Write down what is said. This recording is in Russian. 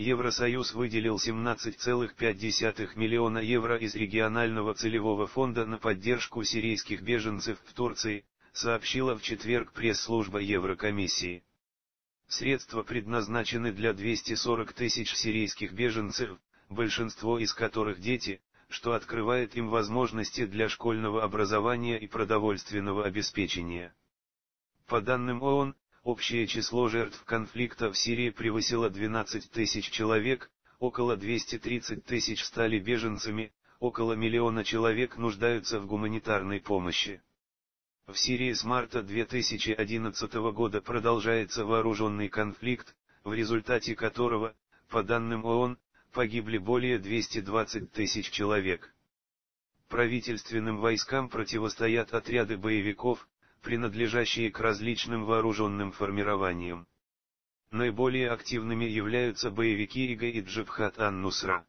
Евросоюз выделил 17,5 миллиона евро из регионального целевого фонда на поддержку сирийских беженцев в Турции, сообщила в четверг пресс-служба Еврокомиссии. Средства предназначены для 240 тысяч сирийских беженцев, большинство из которых дети, что открывает им возможности для школьного образования и продовольственного обеспечения. По данным ООН, общее число жертв конфликта в Сирии превысило 12 тысяч человек, около 230 тысяч стали беженцами, около миллиона человек нуждаются в гуманитарной помощи. В Сирии с марта 2011 года продолжается вооруженный конфликт, в результате которого, по данным ООН, погибли более 220 тысяч человек. Правительственным войскам противостоят отряды боевиков, принадлежащие к различным вооруженным формированиям. Наиболее активными являются боевики ИГА и Джабхат ан-Нусра.